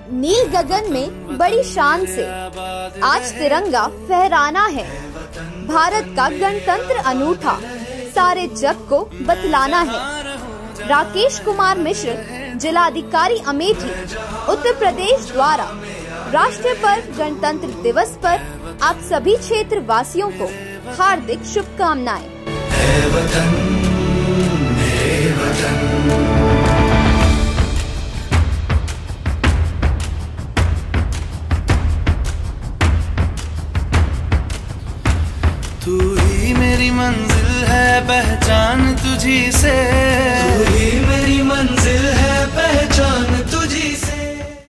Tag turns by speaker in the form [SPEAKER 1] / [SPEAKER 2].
[SPEAKER 1] नील गगन में बड़ी शान से आज तिरंगा फहराना है। भारत का गणतंत्र अनूठा सारे जग को बतलाना है। राकेश कुमार मिश्र, जिलाधिकारी अमेठी, उत्तर प्रदेश द्वारा राष्ट्रीय पर्व गणतंत्र दिवस पर आप सभी क्षेत्र वासियों को हार्दिक शुभकामनाएँ।
[SPEAKER 2] तू ही मेरी मंजिल है पहचान तुझी से।